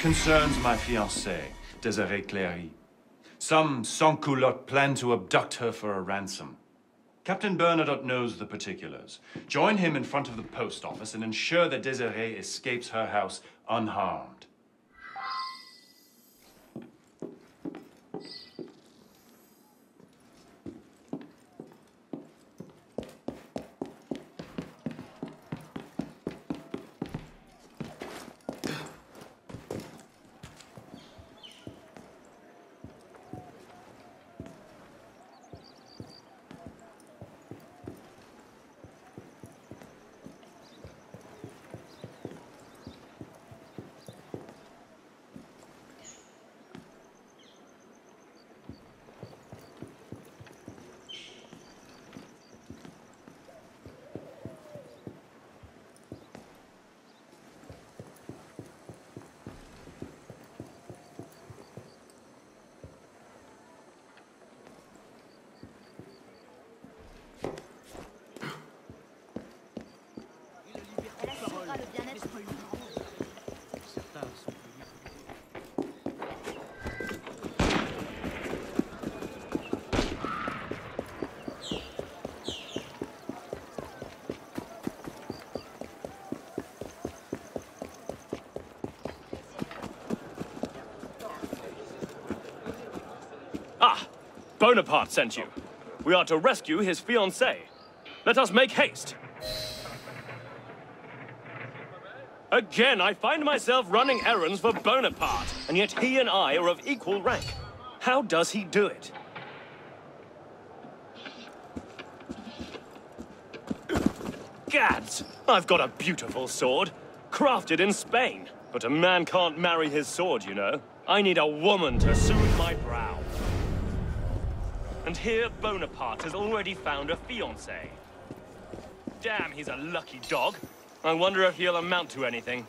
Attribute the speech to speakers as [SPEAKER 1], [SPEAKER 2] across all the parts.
[SPEAKER 1] concerns my fiancée, Desiree Clary. Some sans-culotte plan to abduct her for a ransom. Captain Bernadotte knows the particulars. Join him in front of the post office and ensure that Desiree escapes her house unharmed.
[SPEAKER 2] Bonaparte sent you. We are to rescue his fiancée. Let us make haste. Again, I find myself running errands for Bonaparte, and yet he and I are of equal rank. How does he do it? Gads! I've got a beautiful sword, crafted in Spain. But a man can't marry his sword, you know. I need a woman to soothe my brow. And here Bonaparte has already found a fiancée. Damn, he's a lucky dog. I wonder if he'll amount to anything.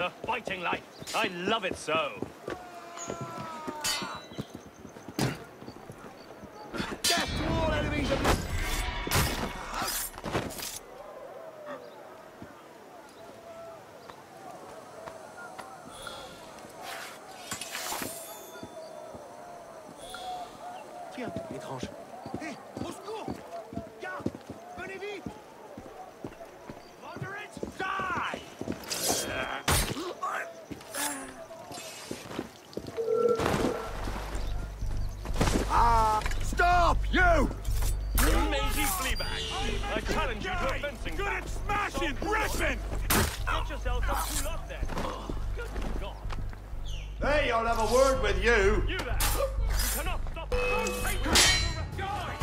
[SPEAKER 2] The fighting life. I love it so.
[SPEAKER 3] Death to all enemies of...
[SPEAKER 4] Tiens, étrange.
[SPEAKER 2] Get yourself some culotte then. Good God.
[SPEAKER 5] Hey, I'll have a word with you.
[SPEAKER 2] You there. You cannot stop. Don't take your Die.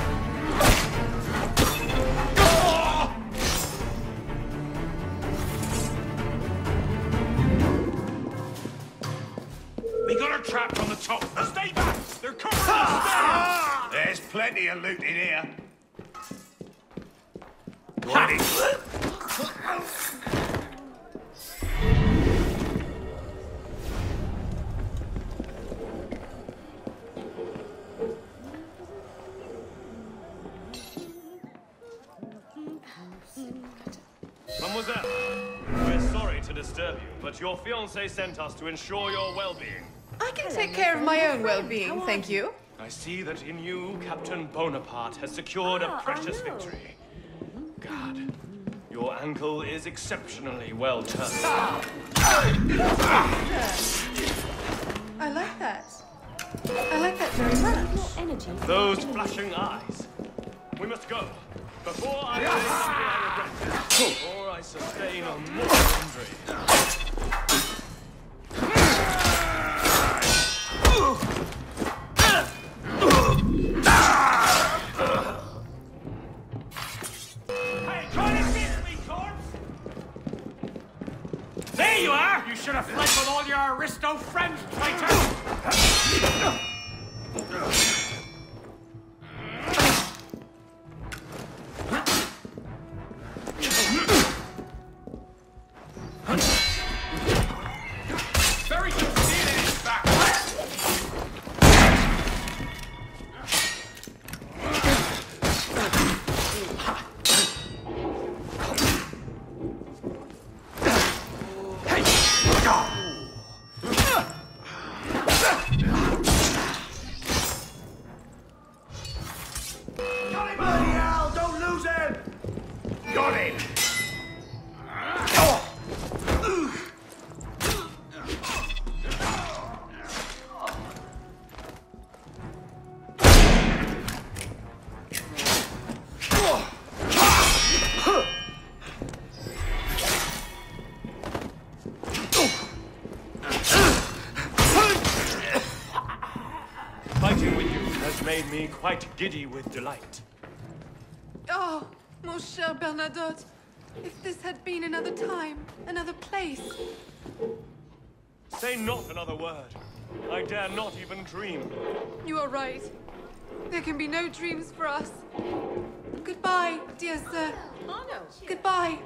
[SPEAKER 6] We got a trap on the top. Stay back! They're covering the stairs! There's plenty of loot in here. Ready?
[SPEAKER 2] Mademoiselle, we're sorry to disturb you, but your fiancé sent us to ensure your well-being.
[SPEAKER 4] I can take care of my own well-being, thank you.
[SPEAKER 2] I see that in you, Captain Bonaparte has secured a precious victory. God, your ankle is exceptionally well turned.
[SPEAKER 4] I like that. I like that very much.
[SPEAKER 7] Energy.
[SPEAKER 2] Those flashing eyes. We must go. Before I say something I regret, or Injury.
[SPEAKER 6] You are! You should have fled with all your aristo friends, traitor!
[SPEAKER 5] Bloody hell, don't lose him!
[SPEAKER 6] Got him!
[SPEAKER 2] Has made me quite giddy with delight.
[SPEAKER 4] Oh, mon cher Bernadotte, if this had been another time, another place.
[SPEAKER 2] Say not another word. I dare not even dream.
[SPEAKER 4] You are right. There can be no dreams for us. Goodbye, dear sir. Goodbye.